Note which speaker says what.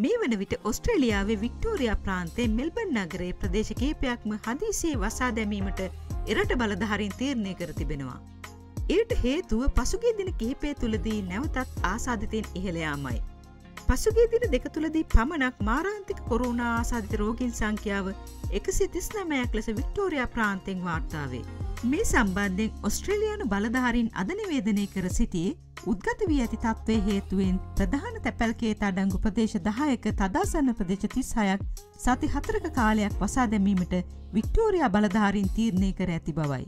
Speaker 1: වන විට ඔස්ට්‍රේලියාවේ Victoria ප්‍රාන්තේ Melbourne නගරේ ප්‍රදේශ කේපයක්ම හදිසේ වසා දැමීමට එරට බලධහරින් තීරණය කර තිබෙනවා. ඒට හේතුව පසුගේ දින කිහිපේ තුළදී නැවතත් ආසාධිතයෙන් ඉහළයාමයි. පසුගේ දින දෙක තුළදී පමණක් මාරාන්තික කොරුණා ආසාධිත රෝගින් සංඛ්‍යාව එකසි තිස් නමයක් ලෙස වික්ටෝරයා ප්‍රාන්තෙන් වාර්තාවේ. මේ සම්බන්ධයෙන් ඔස්ට්‍රේලියයානු බලධාරින් අධනිවේදනය කර සිටියේ උද්ගත වී ඇති තත්ත්වය හේතුවෙන් ප්‍රධාන තැපැල්කේ අඩංගු ප්‍රදේශ දහයක තදාසන්න ප්‍රදේශ තිස්හයක් සති හතරක කාලයක් වසා දැමීමට වික්ටෝරයා බලධාරින් තීරණය කර ඇති බවයි.